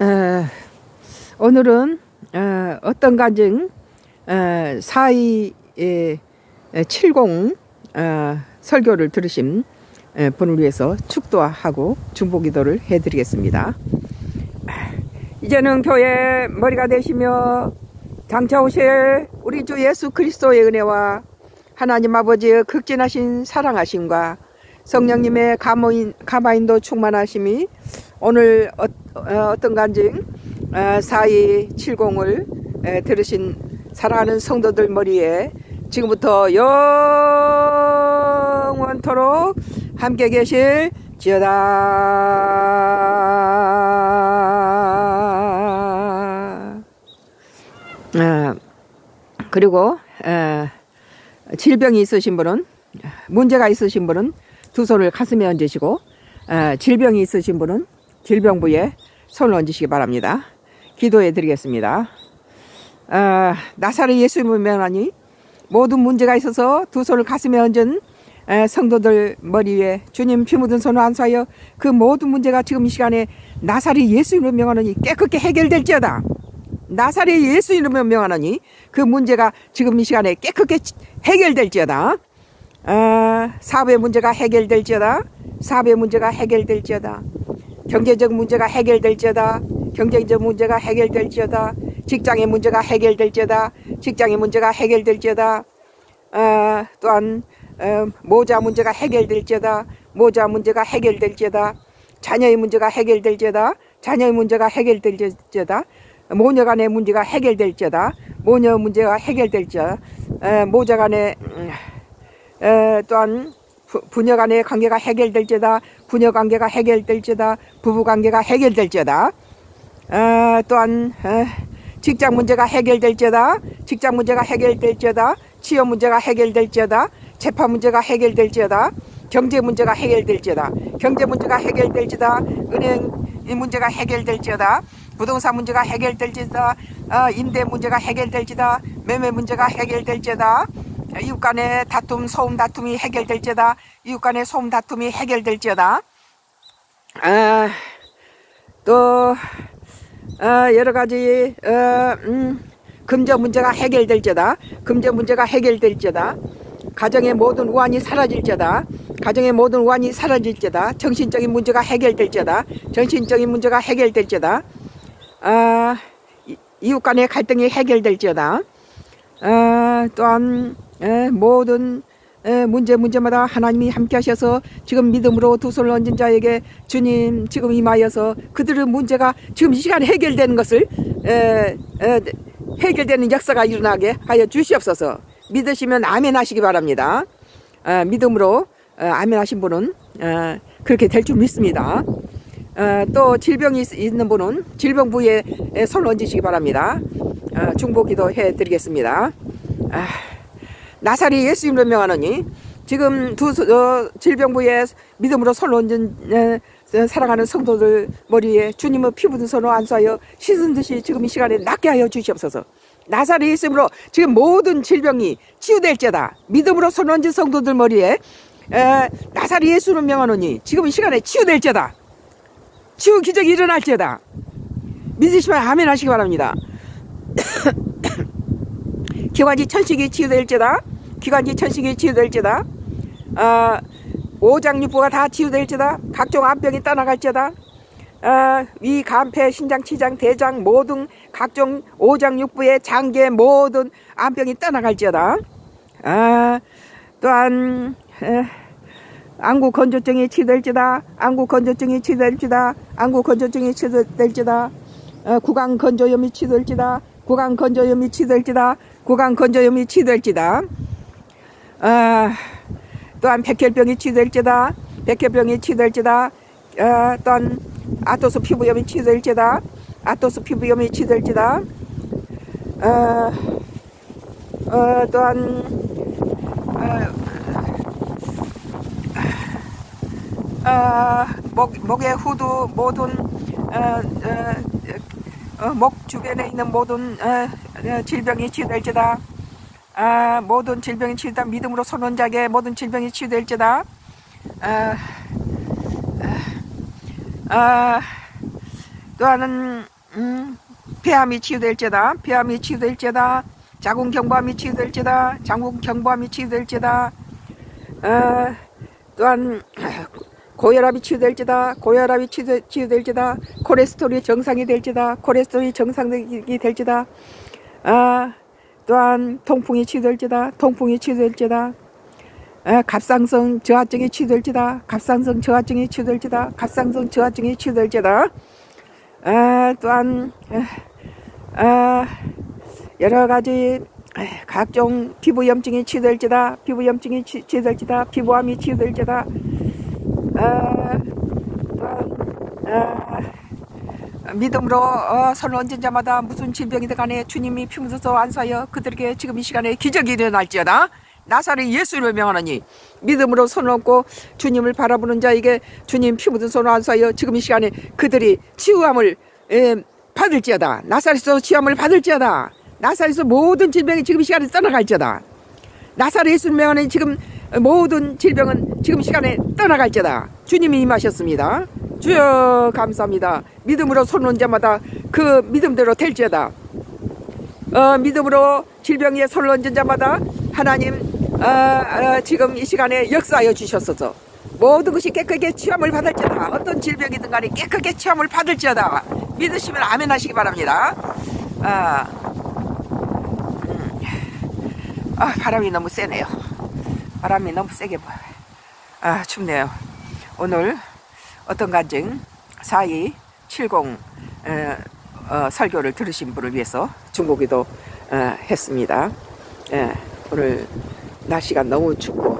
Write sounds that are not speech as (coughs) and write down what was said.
어, 오늘은 어, 어떤 간증 어, 4270 어, 설교를 들으신 어, 분을 위해서 축도하고 중보기도를 해드리겠습니다. 이제는 교회 머리가 되시며 장차 오실 우리 주 예수 그리스도의 은혜와 하나님 아버지의 극진하신 사랑하심과 성령님의 가모인, 가마인도 충만하심이 오늘 어, 어, 떤 간증? 어, 4270을 들으신 사랑하는 성도들 머리에 지금부터 영원토록 함께 계실 지어다. 아, 그리고 아, 질병이 있으신 분은 문제가 있으신 분은 두 손을 가슴에 얹으시고 아, 질병이 있으신 분은 질병부에 손을 얹으시기 바랍니다. 기도해 드리겠습니다. 아, 나사렛 예수님을 명하니 모든 문제가 있어서 두 손을 가슴에 얹은 성도들 머리 위에 주님 피 묻은 손을 안수하여 그 모든 문제가 지금 이 시간에 나사렛 예수님을 명하느니 깨끗게 해결될지어다. 나사렛 예수님을 명하느니 그 문제가 지금 이 시간에 깨끗게 해결될지어다. 아, 사업의 문제가 해결될지어다. 사업의 문제가 해결될지어다. 경제적 문제가 해결될지어다. 경제적 문제가 해결될지어다. 직장의 문제가 해결될지어다. 직장의 문제가 해결될지어다. 어, 또한 어, 모자 문제가 해결될지어다. 모자 문제가 해결될지어다. 자녀의 문제가 해결될지어다. 자녀의 문제가 해결될지어다. 모녀 간의 문제가 해결될지어다. 모녀 문제가 해결될지어다. 어, 모자 간의 음, 어, 또한 부녀 간의 관계가 해결될지어다. 부녀 관계가 해결될지어다. 부부 관계가 해결될지어다. 어, 또한 어, 직장 문제가 해결될지어다. 직장 문제가 해결될지어다. 취업 문제가 해결될지어다. 재판 문제가 해결될지어다. 경제 문제가 해결될지어다. 경제 문제가 해결될지다. 은행 문제가 해결될지어다. 부동산 문제가 해결될지다. 어, 임대 문제가 해결될지다. 매매 문제가 해결될지다. 이웃 간의 다툼, 소음 다툼이 해결될지다. 이웃 간의 소음 다툼이 해결될지어다. 아, 또 어, 여러 가지 어, 음, 금전 문제가 해결될지다. 금전 문제가 해결될지다. 가정의 모든 우환이 사라질지다. 가정의 모든 우환이 사라질지다. 정신적인 문제가 해결될지다. 정신적인 문제가 해결될지다. 아, 이웃 간의 갈등이 해결될지어다. 아, 또한 에, 모든 에, 문제 문제마다 하나님이 함께 하셔서 지금 믿음으로 두 손을 얹은 자에게 주님 지금 임하여서 그들의 문제가 지금 이 시간에 해결되는 것을 에, 해결되는 역사가 일어나게 하여 주시옵소서. 믿으시면 아멘 하시기 바랍니다. 아, 믿음으로 어, 아멘 하신 분은 어, 그렇게 될 줄 믿습니다. 어, 또 질병이 있는 분은 질병 부에 손을 얹으시기 바랍니다. 중보 기도해 드리겠습니다. 아, 나사리 예수님을 명하노니 지금 두 어, 질병부에 믿음으로 손을 얹은 에, 사랑하는 성도들 머리에 주님의 피 묻은 손을 안수하여 씻은 듯이 지금 이 시간에 낫게 하여 주시옵소서. 나사리 예수님으로 지금 모든 질병이 치유될지어다. 믿음으로 손 얹은 성도들 머리에 에, 나사리 예수를 명하노니 지금 이 시간에 치유될지어다. 치유 기적이 일어날지어다. 믿으시면 아멘 하시기 바랍니다. (coughs) 기관지 천식이 치유될지어다 기관지 천식이 치유될지다. 어, 오장육부가 다 치유될지다. 각종 암병이 떠나갈지다. 어, 위, 간폐, 신장, 치장, 대장 모든 각종 오장육부의 장계 모든 암병이 떠나갈지어다. 어, 또한 에, 안구 건조증이 치유될지다. 안구 건조증이 치유될지다. 안구 건조증이 치유될지다. 어, 구강 건조염이 치유될지다. 구강 건조염이 치유될지다. 구강 건조염이 치유될지다 아, 또한 백혈병이 치유될지다. 백혈병이 치유될지다. 아, 또한 아토스 피부염이 치유될지다. 아토스 피부염이 치유될지다. 아, 어, 또한 아, 아, 목, 목의 후두 모든 어, 어, 어, 목 주변에 있는 모든 어, 어 질병이 치유될지다. 아, 모든 질병이 치유다. 믿음으로 선원자에게 모든 질병이 치유될지다. 아, 아, 아, 또 하나는 음, 폐암이 치유될지다. 폐암이 치유될지다. 자궁경부암이 치유될지다. 자궁경부암이 치유될지다. 어, 또한 고혈압이 치유될지다. 고혈압이 치유, 치유될지다. 콜레스테롤이 정상이 될지다. 콜레스테롤이 정상이 될지다. 아, 또한 통풍이 치유될지다 통풍이 치유될지다. 아, 갑상선 저하증이 치유될지다 갑상선 저하증이 치유될지다 갑상선 저하증이 치유될지다. 아, 또한 아, 여러 가지 각종 피부염증이 치유될지다 피부염증이 치, 치유될지다 피부암이 치유될지다. 아, 또한 아, 믿음으로 어, 선을 얹은 자마다 무슨 질병이든 간에 주님이 피묻어서 안수하여 그들에게 지금 이 시간에 기적이 일어날지어다. 나사렛 예수를 명하노니 믿음으로 손을 얹고 주님을 바라보는 자에게 주님 피 묻은 손을 안수하여 지금 이 시간에 그들이 치유함을 에, 받을지어다. 나사렛에서 치유함을 받을지어다. 나사렛에서 모든 질병이 지금 이 시간에 떠나갈지어다. 나사렛 예수를 명하는 지금 모든 질병은 지금 이 시간에 떠나갈지어다. 주님이 임하셨습니다 주여 감사합니다. 믿음으로 손을 얹은 자마다 그 믿음대로 될지어다. 어, 믿음으로 질병에 손을 얹은 자마다 하나님 어, 어, 지금 이 시간에 역사하여 주셨소서. 모든 것이 깨끗하게 취함을 받을지어다. 어떤 질병이든 간에 깨끗하게 취함을 받을지어다. 믿으시면 아멘 하시기 바랍니다. 아, 음. 아 바람이 너무 세네요. 바람이 너무 세게 보여 아 춥네요. 오늘 어떤 간증 4270 어, 어, 설교를 들으신 분을 위해서 중고기도 어, 했습니다. 예, 오늘 날씨가 너무 춥고